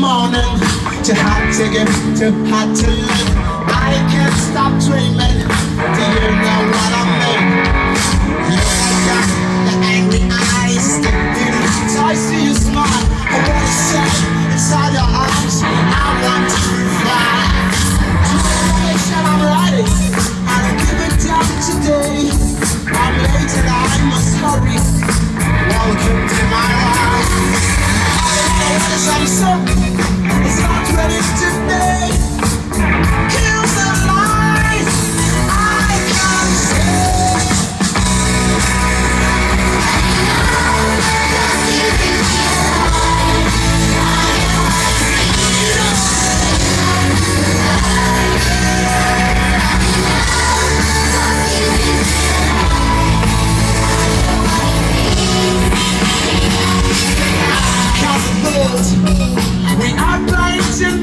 morning. Too hot to get, too hot to live. I can't stop dreaming. Do you know what I mean? You got the angry eyes, the beauty. So I see you smile. I wanna say inside your arms, I want to fly. Generation, I'm ready. I'll give it down today. I'm late and I must hurry. Welcome to my life. I'm certain The